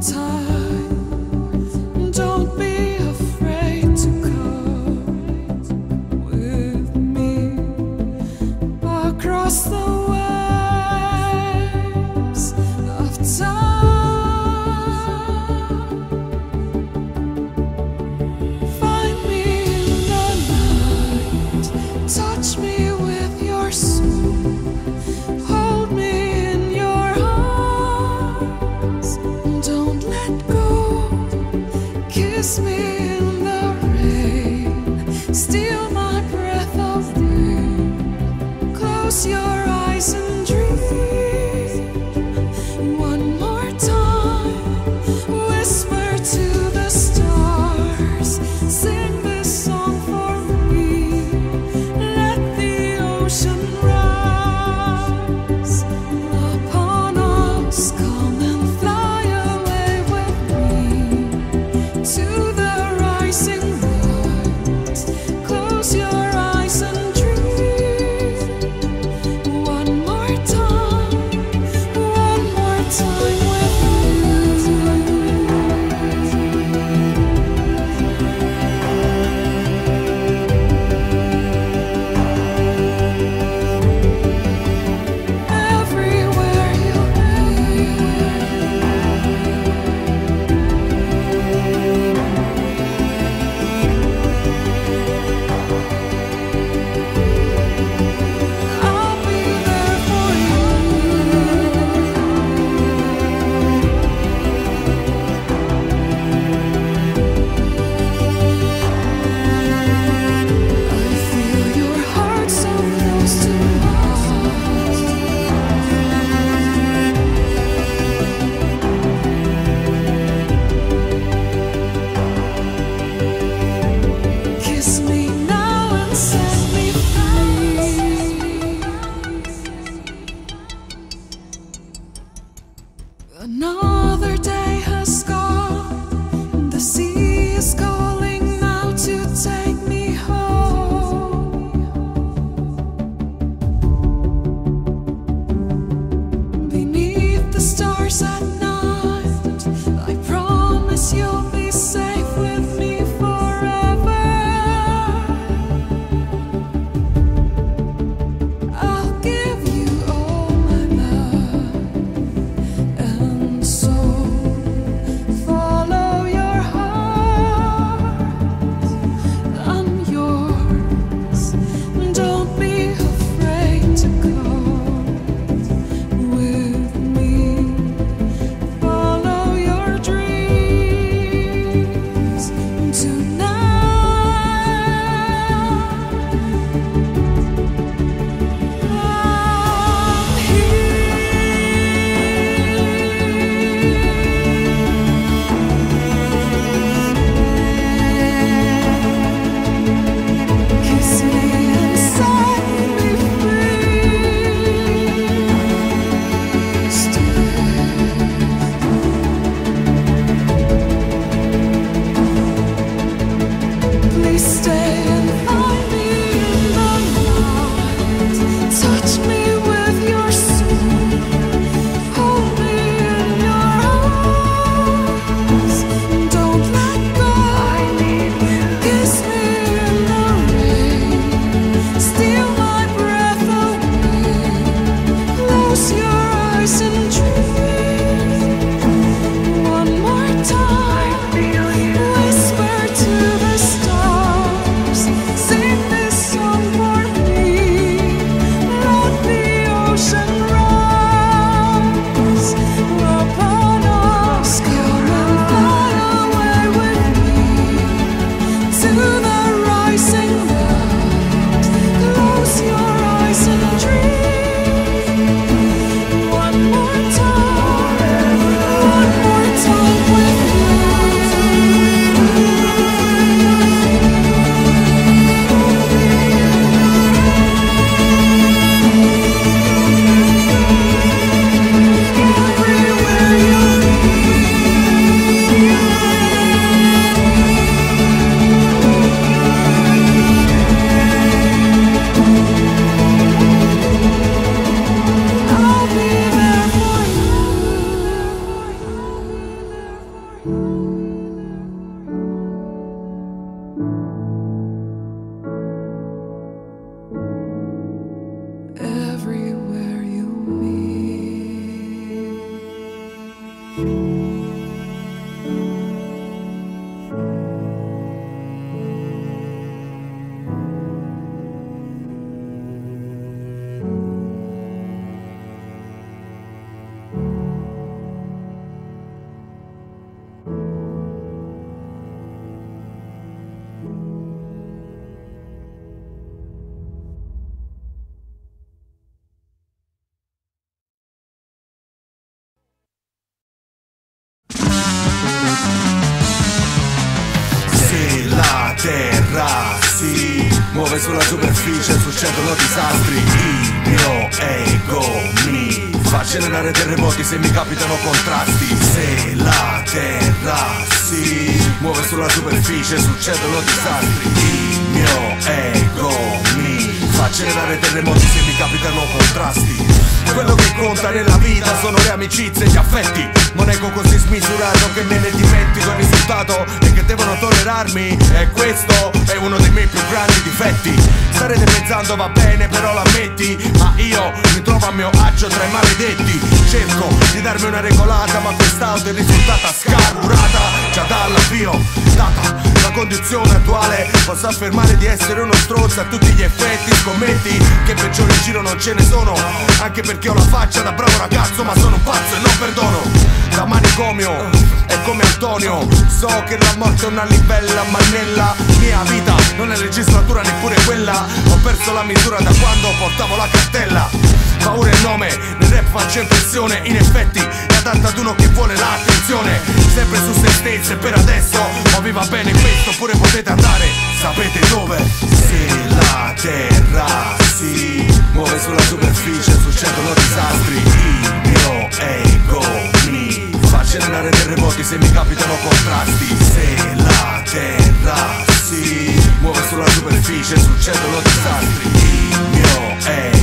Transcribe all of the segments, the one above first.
time. Stay sulla superficie succedono disastri. Il mio ego mi fa generare terremoti se mi capitano contrasti. Se la terra si muove sulla superficie succedono disastri. Il mio ego mi fa generare terremoti se mi capitano contrasti quello che conta nella vita sono le amicizie e gli affetti. Non ego così smisurato che me ne dimentico il risultato E che devono tollerarmi. E questo è uno dei miei più grandi difetti. Starete pensando va bene però l'ammetti Ma io mi trovo a mio agio tra i maledetti. Cerco di darmi una regolata ma quest'auto è risultata scarburata Già dall'avvio data la condizione attuale Posso affermare di essere uno strozzo a tutti gli effetti. Scommetti che peggiori in giro non ce ne sono. Anche perché ho la faccia da bravo ragazzo ma sono un pazzo e non perdono. Da manicomio è come Antonio. So che la morte è una livella ma nella mia vita Non è legislatura neppure quella. Ho perso la misura da quando portavo la cartella Paura il nome, nel rap faccio impressione. In effetti è adatta ad uno che vuole l'attenzione. Sempre su se stesse per adesso Ma vi va bene questo pure potete andare. Sapete dove? Se la terra si muove sulla superficie succedono disastri. Il mio ego mi fa generare terremoti se mi capitano contrasti. Se la terra si muove sulla superficie succedono disastri. Il mio ego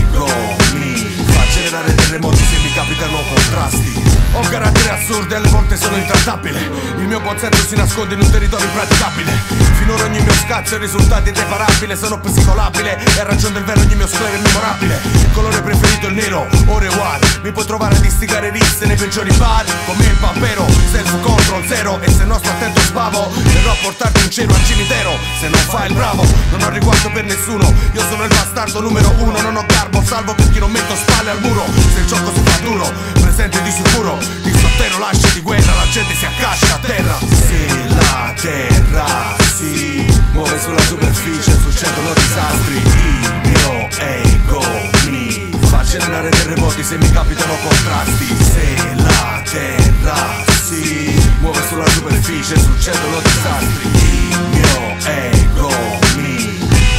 generare terremoti se mi capitano contrasti Ho carattere assurdo e alle volte sono intrattabile Il mio buon senso si nasconde in un territorio impraticabile. Finora ogni mio scazzo è risultato irreparabile. Sono psicolabile e ragione del vero ogni mio sclero è memorabile Colore preferito il nero, ore war Mi puoi trovare a distigare risse nei peggiori bar Come il pampero, self control zero. E se non sto attento sbavo Verrò a portarti un cielo al cimitero. Se non fai il bravo, non ho riguardo per nessuno. Io sono il bastardo numero uno Non ho garbo, salvo per chi non metto spalle al muro. Se il gioco si fa duro, presente di sicuro. Di sotterro lascia di guerra, la gente si accascia a terra. Se la terra si muove sulla superficie succedono disastri. Il mio ego mi fa generare terremoti se mi capitano contrasti. Se la terra si muove sulla superficie succedono disastri. Il mio ego mi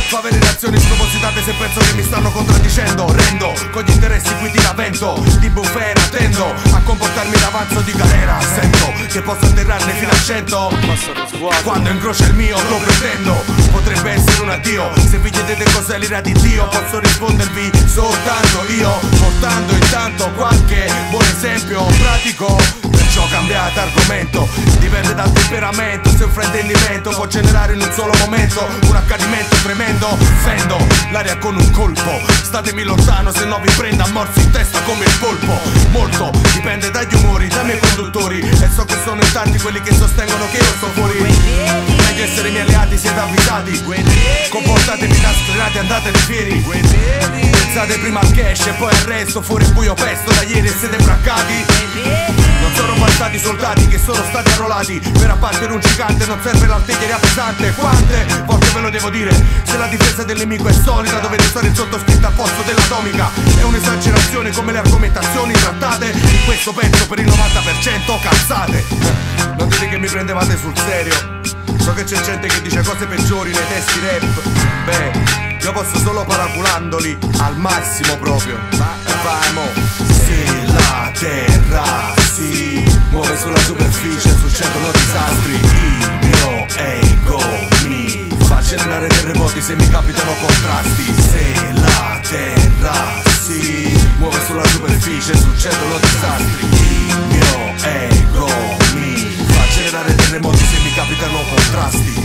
Fa avere reazioni spropositate se penso che mi stanno contraddicendo. Rendo con gli interessi qui ti lavento Di bufera tendo a comportarmi d'avanzo di galera. Sento che posso atterrarne fino a cento. Quando incrocia il mio lo pretendo. Potrebbe essere un addio. Se vi chiedete cos'è l'ira di Dio Posso rispondervi soltanto io. Portando intanto qualche buon esempio pratico cambiate argomento. Dipende dal temperamento Se un fraintendimento può generare in un solo momento Un accadimento tremendo. Fendo l'aria con un colpo Statemi lontano se no vi prendo a morsi in testa come il polpo. Molto dipende dagli umori, dai miei conduttori so che sono in tanti quelli che sostengono che io sto fuori. Meglio essere miei alleati, siete avvisati. Comportatevi da sfrenati, andate fieri. Pensate prima al cash e poi al resto Fuori buio pesto da ieri e siete braccati. Non sono bastati soldati che sono stati arruolati. Per abbattere un gigante non serve l'artiglieria pesante. Quante lo devo dire. Se la difesa del nemico è solida Dovete stare sottoscritta al posto dell'atomica. È un'esagerazione come le argomentazioni trattate. In questo pezzo per il 90% cazzate. Non dite che mi prendevate sul serio. So che c'è gente che dice cose peggiori nei testi rap. Beh, io posso solo paraculandoli al massimo proprio. Ma vai mo. Se la terra si muove sulla superficie superficie succedono disastri. Il mio ego mi fa generare terremoti se mi capitano contrasti